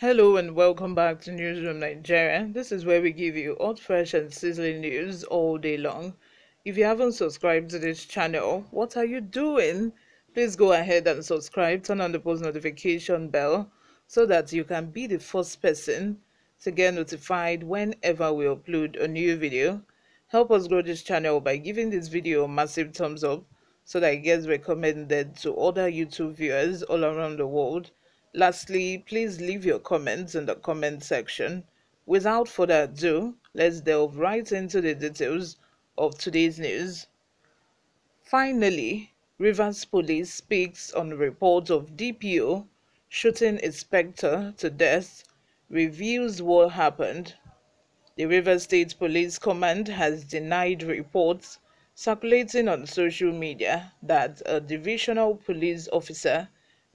Hello and welcome back to Newsroom Nigeria. This is where we give you hot, fresh, and sizzling news all day long. If you haven't subscribed to this channel, what are you doing? Please go ahead and subscribe, turn on the post notification bell so that you can be the first person to get notified whenever we upload a new video. Help us grow this channel by giving this video a massive thumbs up so that it gets recommended to other YouTube viewers all around the world Lastly, please leave your comments in the comment section. Without further ado, let's delve right into the details of today's news. Finally, Rivers Police speaks on reports of DPO shooting inspector to death, reveals what happened. The Rivers State Police Command has denied reports circulating on social media that a divisional police officer,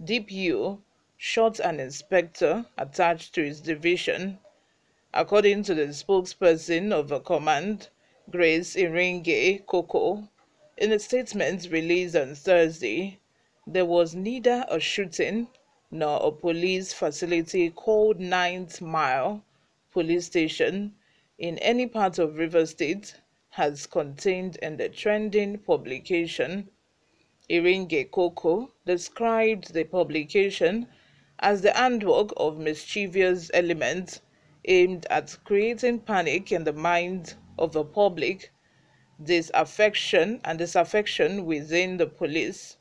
DPO, shot an inspector attached to his division. According to the spokesperson of the command, Grace Iringe Koko, in a statement released on Thursday, there was neither a shooting nor a police facility called Ninth Mile Police Station in any part of River State has contained in the trending publication. Iringe Koko described the publication as the handwork of mischievous elements aimed at creating panic in the minds of the public, disaffection and disaffection within the police.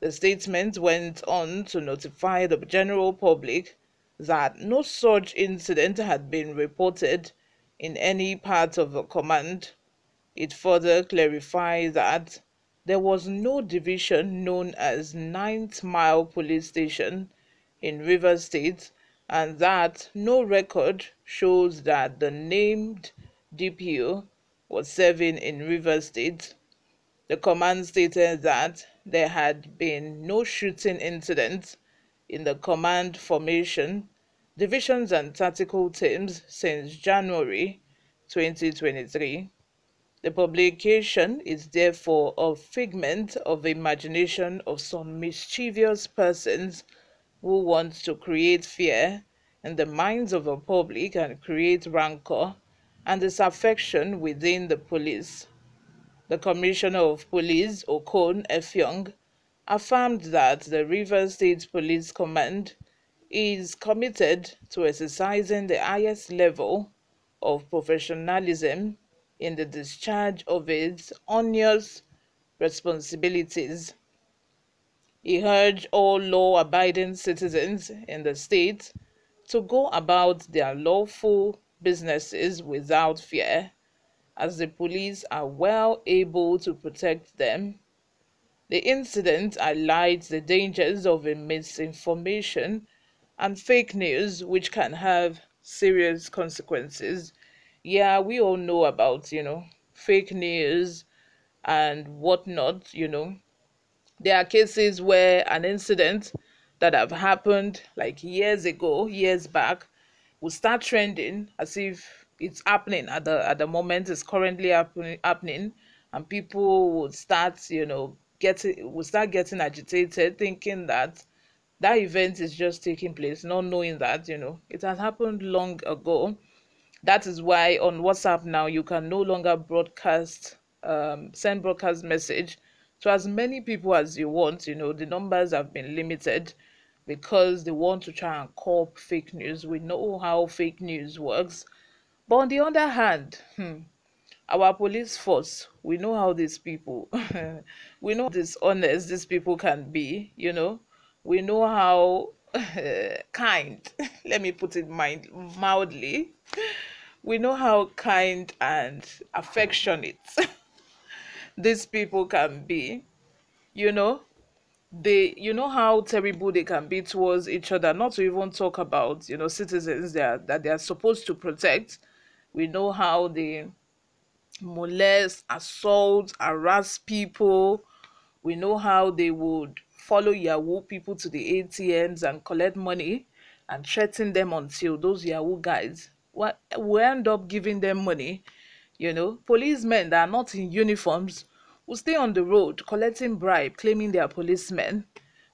The statement went on to notify the general public that no such incident had been reported in any part of the command. It further clarified that there was no division known as Ninth Mile Police Station in River State and that no record shows that the named DPO was serving in River State. The command stated that there had been no shooting incidents in the command formation, divisions and tactical teams since January 2023. The publication is therefore a figment of the imagination of some mischievous persons who wants to create fear in the minds of the public and create rancor and disaffection within the police. The Commissioner of Police, Okon Effiong, affirmed that the River State Police Command is committed to exercising the highest level of professionalism in the discharge of its onerous responsibilities he urged all law abiding citizens in the state to go about their lawful businesses without fear, as the police are well able to protect them. The incident highlights the dangers of misinformation and fake news, which can have serious consequences. Yeah, we all know about, you know, fake news and whatnot, you know, there are cases where an incident that have happened like years ago, years back, will start trending as if it's happening at the at the moment it's currently happening happening and people would start you know getting will start getting agitated thinking that that event is just taking place not knowing that you know it has happened long ago. That is why on whatsapp now you can no longer broadcast um, send broadcast message to as many people as you want. You know, the numbers have been limited because they want to try and curb fake news. We know how fake news works. But on the other hand, hmm, our police force, we know how these people, we know how dishonest these people can be, you know. We know how kind, let me put it mildly, we know how kind and affectionate these people can be you know they you know how terrible they can be towards each other not to even talk about you know citizens that that they are supposed to protect. We know how they molest assault harass people. We know how they would follow yahoo people to the atms and collect money and threaten them until those yahoo guys will end up giving them money you know, policemen that are not in uniforms will stay on the road collecting bribe, claiming they are policemen.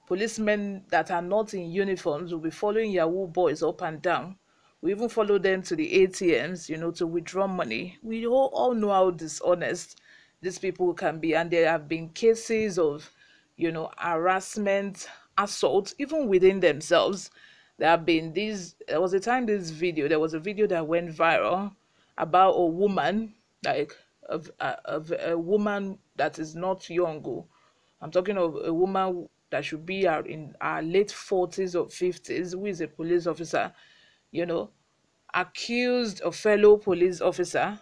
policemen that are not in uniforms will be following Yahoo boys up and down. We even follow them to the ATMs, you know, to withdraw money. We all, all know how dishonest these people can be, and there have been cases of, you know, harassment, assault, even within themselves. There have been these. There was a time this video. There was a video that went viral about a woman, like of uh, of a woman that is not young. Oh. I'm talking of a woman that should be out in her late 40s or 50s, who is a police officer, you know, accused a fellow police officer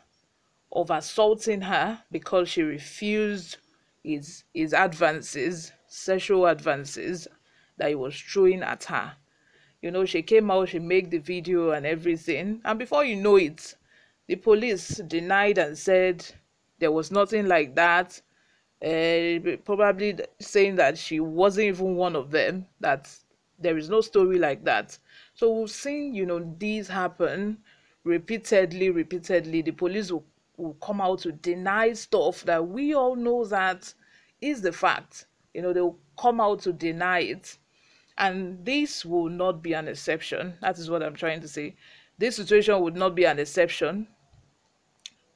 of assaulting her because she refused his his advances, sexual advances that he was throwing at her. You know, she came out, she made the video and everything, and before you know it, the police denied and said there was nothing like that uh, probably saying that she wasn't even one of them, that there is no story like that. So we've seen, you know, these happen repeatedly, repeatedly. The police will, will come out to deny stuff that we all know that is the fact. You know, they'll come out to deny it. And this will not be an exception. That is what I'm trying to say. This situation would not be an exception.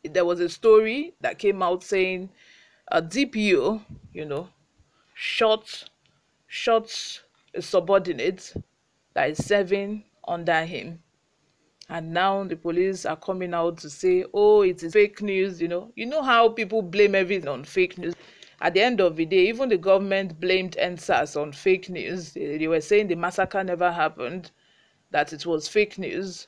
There was a story that came out saying a DPO, you know, shot shot a subordinate that is serving under him. And now the police are coming out to say, oh, it is fake news, you know. You know how people blame everything on fake news. At the end of the day, even the government blamed EndSARS on fake news. They, they were saying the massacre never happened, that it was fake news.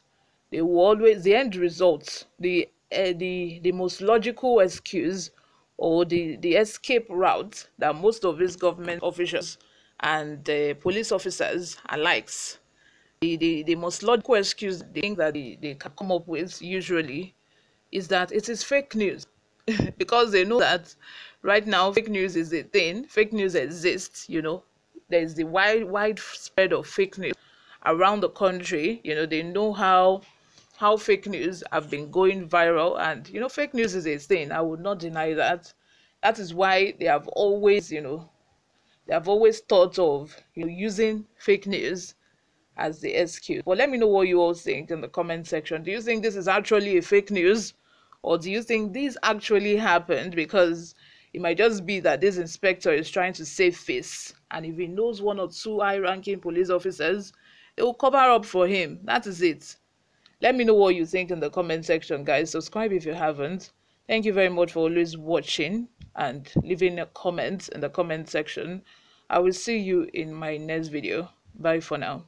They will always, the end result, the, uh, the, the most logical excuse or the, the escape route that most of these government officials and uh, police officers likes. The, the, the most logical excuse they think that they, they can come up with usually is that it is fake news. Because they know that right now fake news is a thing fake news exists you know. There's the wide wide spread of fake news around the country you know. They know how how fake news have been going viral. And you know fake news is a thing. I would not deny that. That is why they have always you know they have always thought of you know using fake news as the excuse. But let me know what you all think in the comment section. Do you think this is actually a fake news? Or do you think this actually happened? Because it might just be that this inspector is trying to save face. And if he knows one or two high ranking police officers they will cover up for him. That is it let me know what you think in the comment section guys. Subscribe if you haven't. Thank you very much for always watching and leaving a comment in the comment section. I will see you in my next video. Bye for now